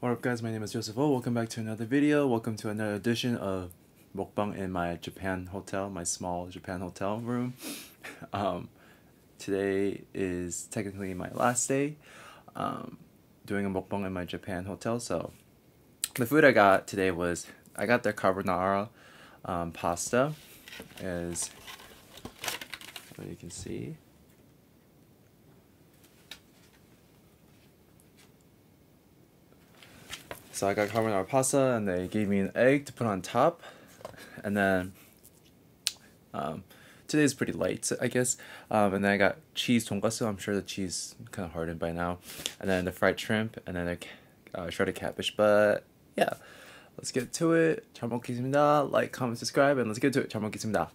What up guys, my name is Joseph O. Welcome back to another video. Welcome to another edition of Mukbang in my Japan hotel, my small Japan hotel room. Um, today is technically my last day um, doing a mukbang in my Japan hotel. So the food I got today was, I got the carbonara um, pasta as you can see. So I got carbonara pasta, and they gave me an egg to put on top, and then um, today's pretty light, I guess. Um, and then I got cheese tonkatsu. I'm sure the cheese kind of hardened by now, and then the fried shrimp, and then a uh, shredded cabbage. But yeah, let's get to it. 잘 먹겠습니다. Like, comment, subscribe, and let's get to it. 잘 먹겠습니다.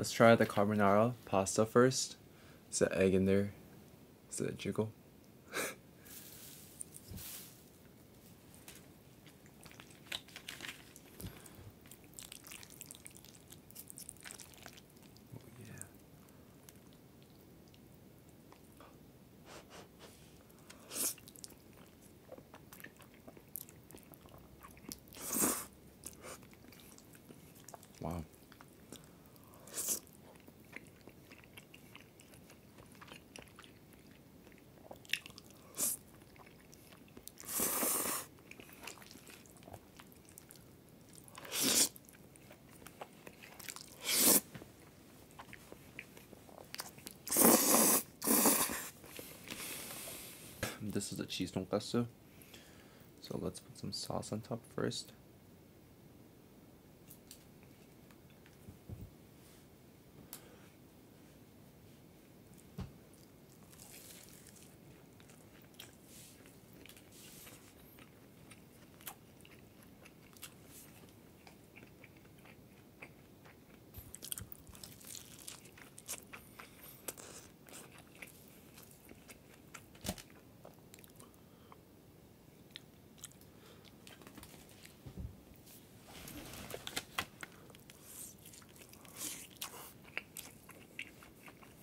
Let's try the carbonara pasta first. Is the egg in there? Is it a jiggle? This is a cheese tonkatsu. So let's put some sauce on top first.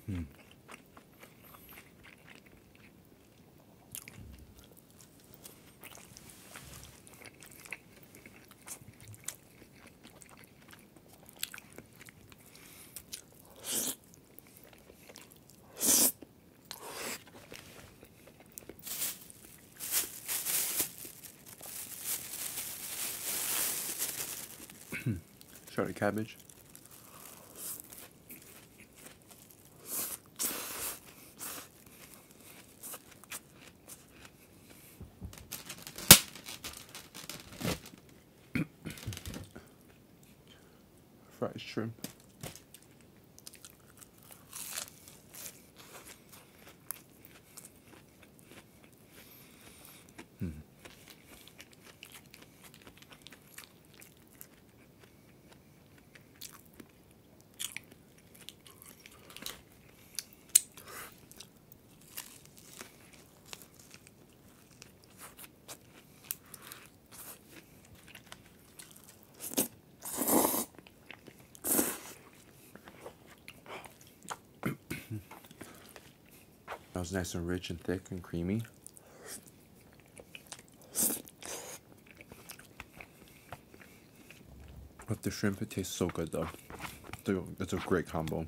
Hmm. Shredded cabbage. Fried shrimp. That was nice and rich and thick and creamy. With the shrimp, it tastes so good though. It's a great combo.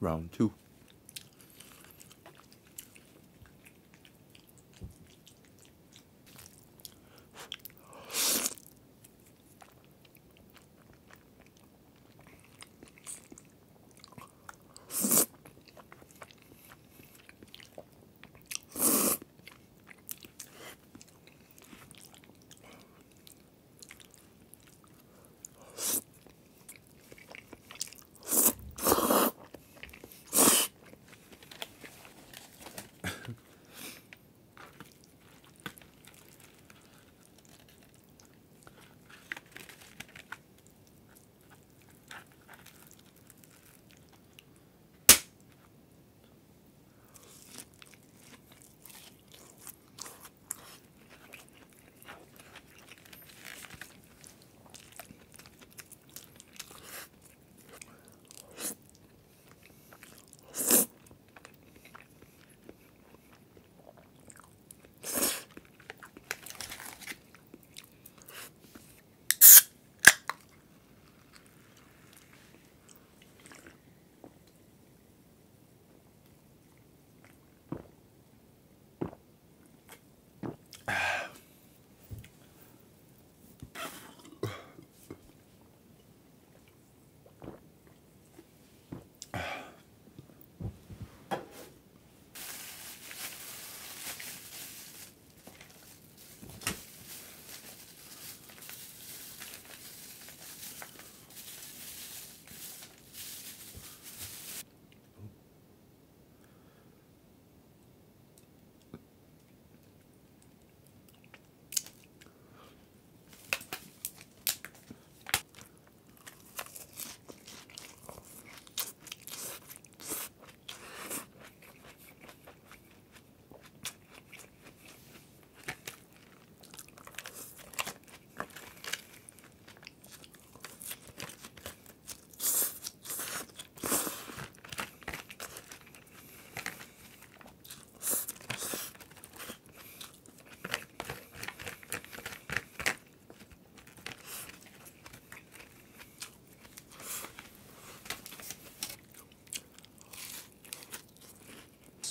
round two.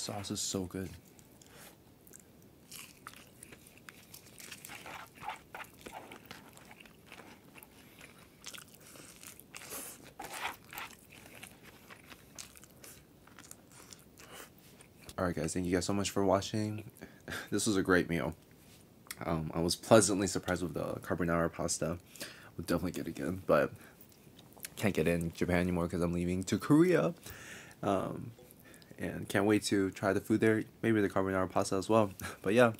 Sauce is so good. Alright guys, thank you guys so much for watching. This was a great meal. Um, I was pleasantly surprised with the carbonara pasta. We'll definitely get it again, but can't get in Japan anymore because I'm leaving to Korea. Um, and can't wait to try the food there. Maybe the carbonara pasta as well. But yeah,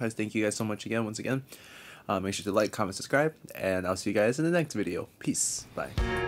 guys, thank you guys so much again, once again. Uh, make sure to like, comment, subscribe, and I'll see you guys in the next video. Peace. Bye.